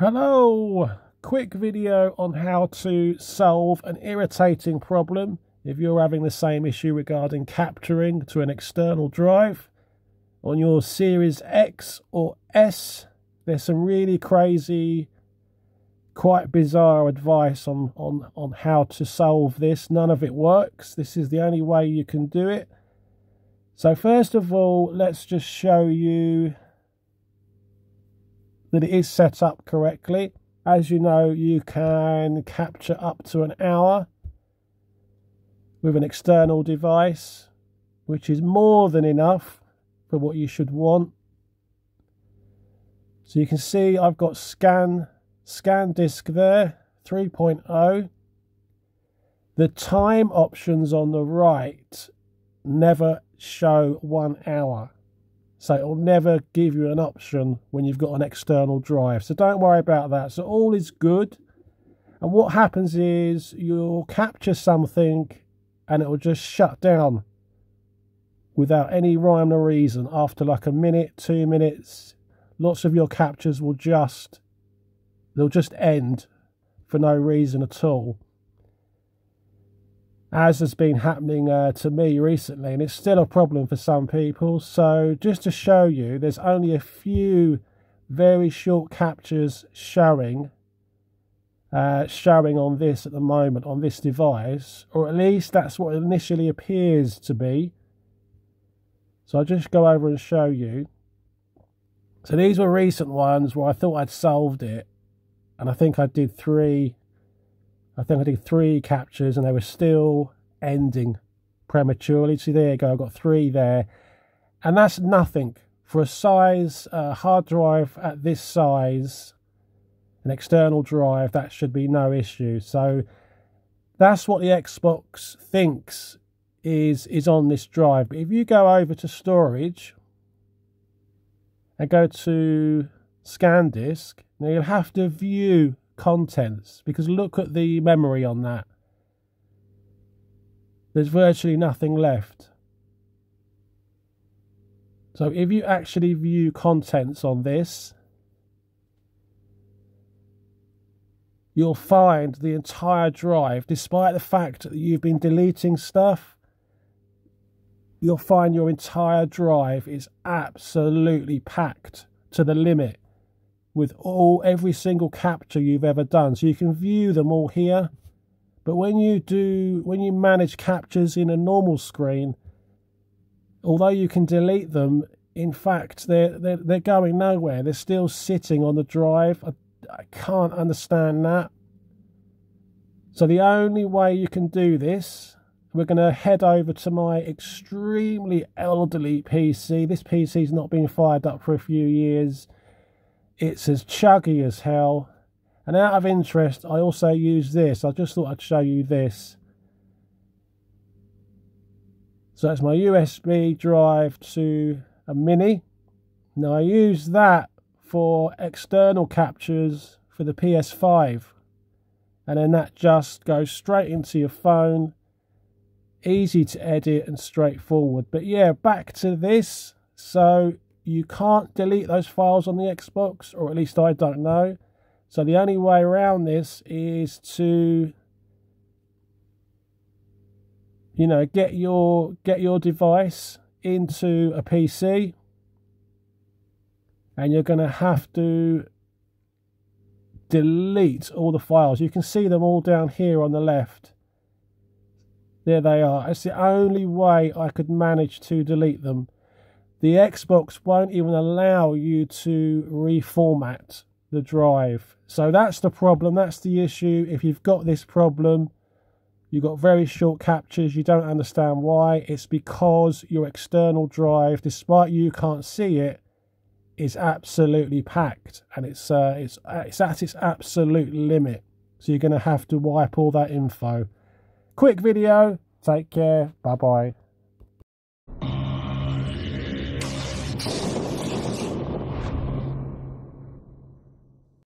Hello! Quick video on how to solve an irritating problem if you're having the same issue regarding capturing to an external drive on your Series X or S. There's some really crazy, quite bizarre advice on, on, on how to solve this. None of it works. This is the only way you can do it. So first of all, let's just show you that it is set up correctly. As you know, you can capture up to an hour with an external device, which is more than enough for what you should want. So you can see I've got scan SanDisk there, 3.0. The time options on the right never show one hour. So it'll never give you an option when you've got an external drive. So don't worry about that. So all is good. And what happens is you'll capture something and it will just shut down without any rhyme or reason after like a minute, two minutes. Lots of your captures will just they'll just end for no reason at all as has been happening uh, to me recently, and it's still a problem for some people. So, just to show you, there's only a few very short captures showing. Uh, showing on this at the moment on this device, or at least that's what it initially appears to be. So I'll just go over and show you. So these were recent ones where I thought I'd solved it, and I think I did three I think I did three captures and they were still ending prematurely. See, there you go, I've got three there. And that's nothing. For a size uh, hard drive at this size, an external drive, that should be no issue. So that's what the Xbox thinks is is on this drive. But if you go over to storage and go to SanDisk, now you'll have to view contents because look at the memory on that. There's virtually nothing left. So if you actually view contents on this, you'll find the entire drive, despite the fact that you've been deleting stuff, you'll find your entire drive is absolutely packed to the limit with all every single capture you've ever done. So you can view them all here. But when you do when you manage captures in a normal screen, although you can delete them, in fact they're they're, they're going nowhere. They're still sitting on the drive. I, I can't understand that. So the only way you can do this, we're going to head over to my extremely elderly PC. This PC's not been fired up for a few years. It's as chuggy as hell. And out of interest, I also use this. I just thought I'd show you this. So that's my USB drive to a Mini. Now I use that for external captures for the PS5. And then that just goes straight into your phone. Easy to edit and straightforward. But yeah, back to this. So you can't delete those files on the Xbox, or at least I don't know. So the only way around this is to you know get your get your device into a PC and you're going to have to delete all the files. You can see them all down here on the left. There they are. It's the only way I could manage to delete them the Xbox won't even allow you to reformat the drive. So that's the problem, that's the issue. If you've got this problem, you've got very short captures, you don't understand why, it's because your external drive, despite you can't see it, is absolutely packed and it's uh, it's it's at its absolute limit. So you're going to have to wipe all that info. Quick video. Take care. Bye bye.